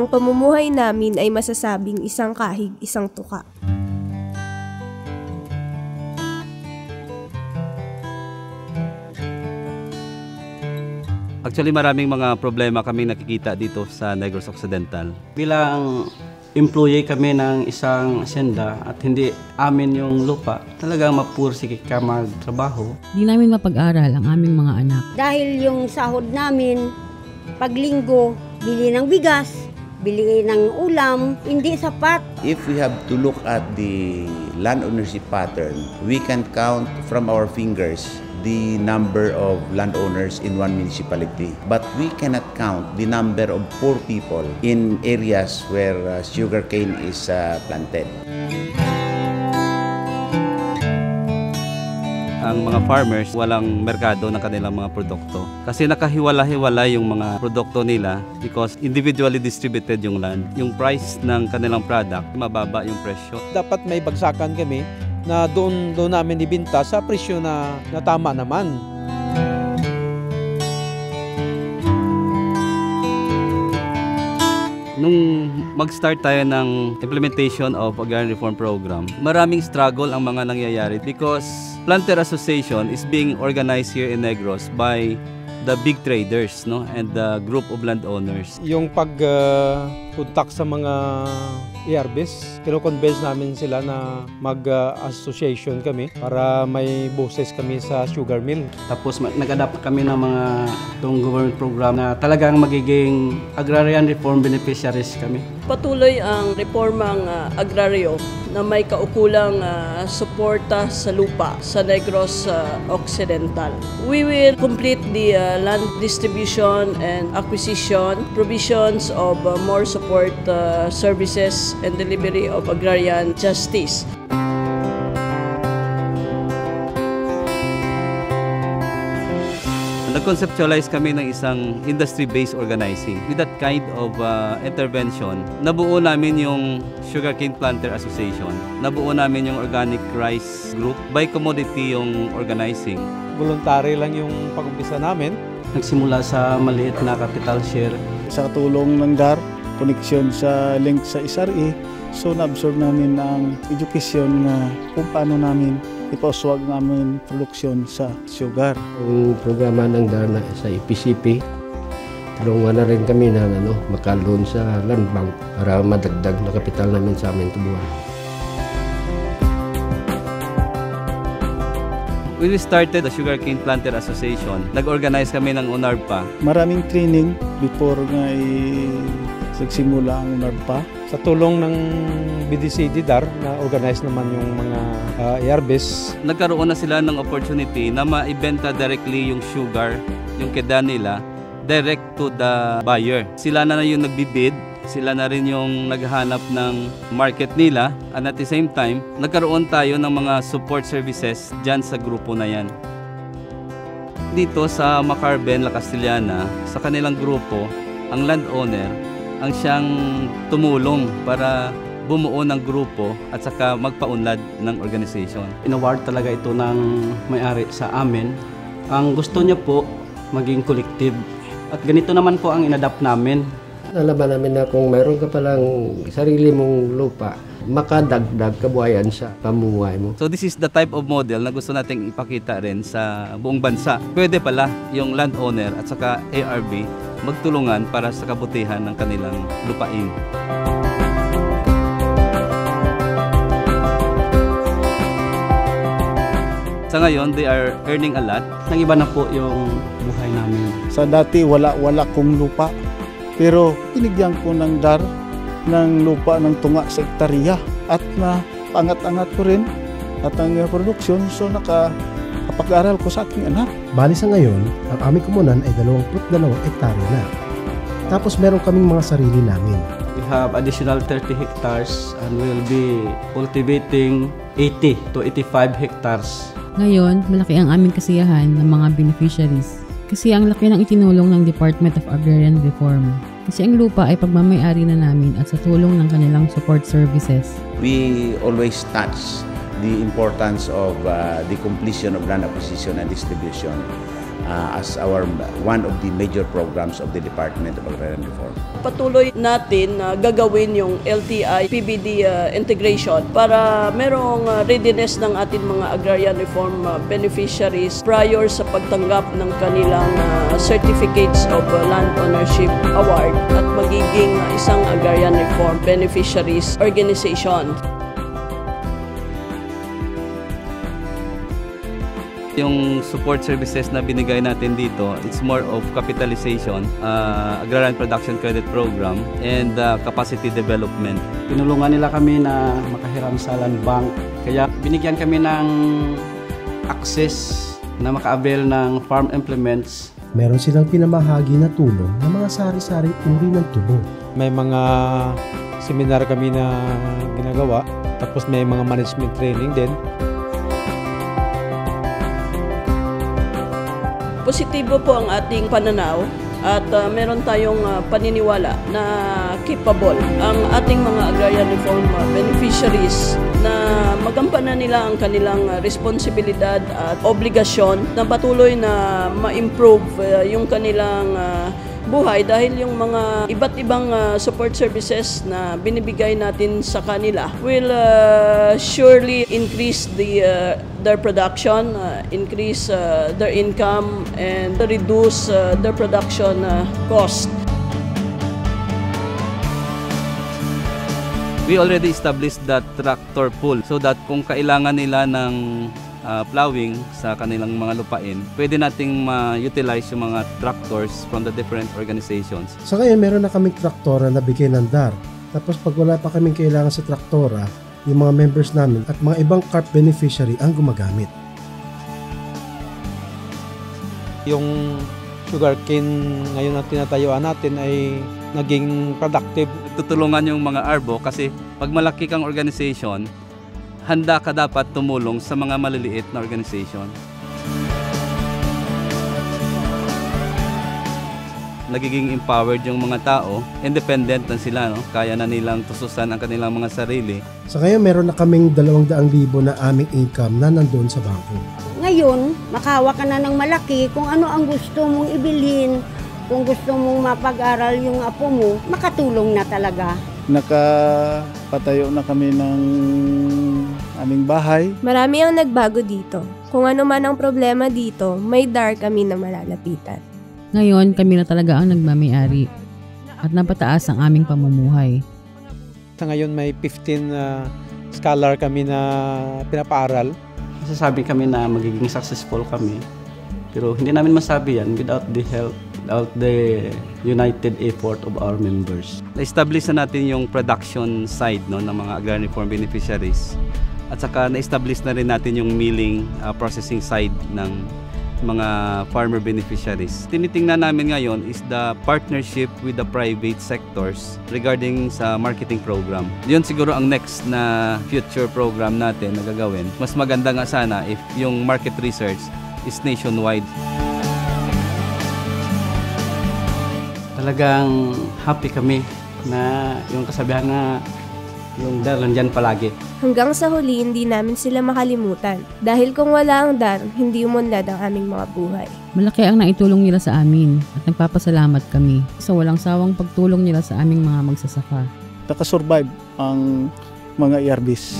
ang pamumuhay namin ay masasabing isang kahig, isang tuka. Actually, maraming mga problema kami nakikita dito sa Negros Occidental. Bilang employee kami ng isang asyenda at hindi amin yung lupa, talagang mapursik ka magtrabaho. Di namin mapag-aral ang aming mga anak. Dahil yung sahod namin, paglinggo, bili ng bigas, bili ng ulam, hindi sapat. If we have to look at the land ownership pattern, we can count from our fingers the number of landowners in one municipality. But we cannot count the number of poor people in areas where uh, sugarcane is uh, planted. Ang mga farmers walang merkado ng kanilang mga produkto. Kasi nakahiwala-hiwala yung mga produkto nila because individually distributed yung land. Yung price ng kanilang product, mababa yung presyo. Dapat may bagsakan kami na doon doon namin ibinta sa presyo na, na tama naman. Nung mag-start tayo ng implementation of Agrarian Reform Program, maraming struggle ang mga nangyayari because Planter Association is being organized here in Negros by the big traders no and the group of landowners. Yung pag-contact sa mga ERBs, kino-convince namin sila na mag-association kami para may boses kami sa sugar mill. Tapos nag-adapt kami ng mga itong government program na talagang magiging agrarian reform beneficiaries kami. Patuloy ang reformang ah, agraryo na may kaukulang ah, suporta sa lupa sa Negros ah, Occidental. We will complete the ah, land distribution and acquisition, provisions of ah, more support ah, services and delivery of agrarian justice. Nag-conceptualize kami ng isang industry-based organizing. With that kind of uh, intervention, nabuo namin yung Sugarcane Planter Association. Nabuo namin yung Organic Rice Group. By commodity yung organizing. Voluntary lang yung pag-umpisa namin. Nagsimula sa maliit na capital share. Sa tulong ng DAR, koneksyon sa link sa SRE, so na-absorb namin ang education na kung paano namin ipauswag namin produksyon sa sugar. Ang programa ng Darna sa IPCP, tulungan na rin kami ng ano, makaloon sa land bank para madagdag na kapital namin sa aming tubuhan. When we started the Sugarcane Planter Association, nag-organize kami ng UNARPA. Maraming training before nga i nagsimula ang UNARPA. Sa tulong ng BDCD DAR na organize naman yung mga uh, ERBs, Nagkaroon na sila ng opportunity na maibenta directly yung sugar, yung keda nila, direct to the buyer. Sila na na yung nagbibid, sila na rin yung naghahanap ng market nila and at the same time, nagkaroon tayo ng mga support services dyan sa grupo na yan. Dito sa Macarben, La Castellana, sa kanilang grupo, ang landowner ang siyang tumulong para bumuo ng grupo at saka magpaunlad ng organization. In-award talaga ito ng may-ari sa amin. Ang gusto niya po, maging collective. At ganito naman po ang inadapt namin. Nalaman namin na kung mayroon ka palang sarili mong lupa, makadagdag kabuhayan sa pamumuhay mo. So this is the type of model na gusto nating ipakita rin sa buong bansa. Pwede pala yung landowner at saka ARB magtulungan para sa kabutihan ng kanilang lupain. Sa ngayon, they are earning a lot. Nang iba na po yung buhay namin. Sa dati wala wala kong lupa. Pero pinigyan ko ng DAR ng lupa ng tunga sa hektarya at na pangat-angat ko rin at ang produksyon so naka kapag-aral ko sa aking anak. Bali sa ngayon, ang aming kumunan ay 22 hektarya na. Tapos meron kaming mga sarili namin. We have additional 30 hectares and we'll be cultivating 80 to 85 hectares. Ngayon, malaki ang aming kasiyahan ng mga beneficiaries. Kasi ang laki ng itinulong ng Department of Agrarian Reform. Kasi ang lupa ay pagmamayari na namin at sa tulong ng kanilang support services. We always touch the importance of uh, the completion of land acquisition and distribution. uh, as our one of the major programs of the Department of Agrarian Reform. Patuloy natin na gagawin yung LTI PBD uh, integration para merong uh, readiness ng ating mga agrarian reform uh, beneficiaries prior sa pagtanggap ng kanilang uh, certificates of uh, land ownership award at magiging uh, isang agrarian reform beneficiaries organization. Yung support services na binigay natin dito, it's more of capitalization, uh, agrarian production credit program, and uh, capacity development. Tinulungan nila kami na makahiram sa land bank. Kaya binigyan kami ng access na maka-avail ng farm implements. Meron silang pinamahagi na tulong ng mga sari-saring uri ng tubo. May mga seminar kami na ginagawa. Tapos may mga management training din. Positibo po ang ating pananaw at uh, meron tayong uh, paniniwala na capable ang ating mga agrarian reform uh, beneficiaries na magampanan nila ang kanilang responsibilidad at obligasyon na patuloy na ma-improve uh, yung kanilang uh, buhay dahil yung mga iba't ibang uh, support services na binibigay natin sa kanila will uh, surely increase the uh, their production, uh, increase uh, their income and reduce uh, their production uh, cost. We already established that tractor pool so that kung kailangan nila ng uh, plowing sa kanilang mga lupain, pwede nating ma-utilize yung mga tractors from the different organizations. Sa ngayon, meron na kaming traktora na bigay ng DAR. Tapos pag wala pa kaming kailangan sa traktora, yung mga members namin at mga ibang CARP beneficiary ang gumagamit. Yung sugarcane ngayon na tinatayuan natin ay naging productive. Tutulungan yung mga ARBO kasi pag malaki kang organization, handa ka dapat tumulong sa mga maliliit na organization. Nagiging empowered yung mga tao, independent na sila, no? kaya na nilang tususan ang kanilang mga sarili. Sa ngayon, meron na kaming 200,000 na aming income na nandun sa bangko. Ngayon, makawa ka na ng malaki kung ano ang gusto mong ibilhin, kung gusto mong mapag-aral yung apo mo, makatulong na talaga. Nakapatayo na kami ng aming bahay. Marami ang nagbago dito. Kung ano man ang problema dito, may DAR kami na malalapitan. Ngayon, kami na talaga ang nagmamayari at napataas ang aming pamumuhay. Sa ngayon may 15 uh, scholar kami na pinapaaral. Masasabi kami na magiging successful kami. Pero hindi namin masabi yan without the help, without the united effort of our members. Na-establish na natin yung production side no, ng mga agrarian reform beneficiaries. At saka na-establish na rin natin yung milling uh, processing side ng mga farmer beneficiaries. Tinitingnan namin ngayon is the partnership with the private sectors regarding sa marketing program. Yun siguro ang next na future program natin na gagawin. Mas maganda nga sana if yung market research is nationwide. Talagang happy kami na yung kasabihan na yung DAR nandyan palagi. Hanggang sa huli, hindi namin sila makalimutan. Dahil kung wala ang DAR, hindi umunlad ang aming mga buhay. Malaki ang naitulong nila sa amin at nagpapasalamat kami sa walang sawang pagtulong nila sa aming mga magsasaka. Nakasurvive ang mga ERBs.